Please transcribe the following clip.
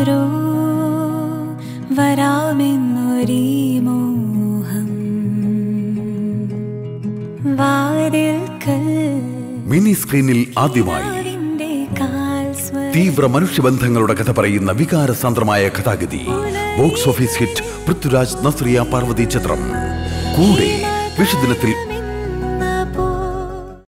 ആരോ വരാമെന്നൊരീ മോഹം. വാതിൽക്കൽ മിനി സ്ക്രീനിൽ ആദ്യമായി തീവ്ര മനുഷ്യബന്ധങ്ങളുടെ കഥ പറയുന്ന വികാരസാന്ദ്രമായ കഥാഗതി. Box office hit Prithviraj Nazriya Parvathy ചിത്രം. കൂടെ വിഷുദിനത്തിൽ